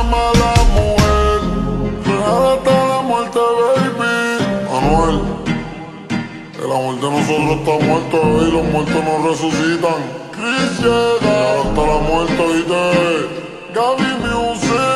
una mala mujer. Regálate la muerte, baby. Manuel, el amor de nosotros está muerto y los muertos no resucitan. Cristian, hasta la muerte, oíste. Gaby Music.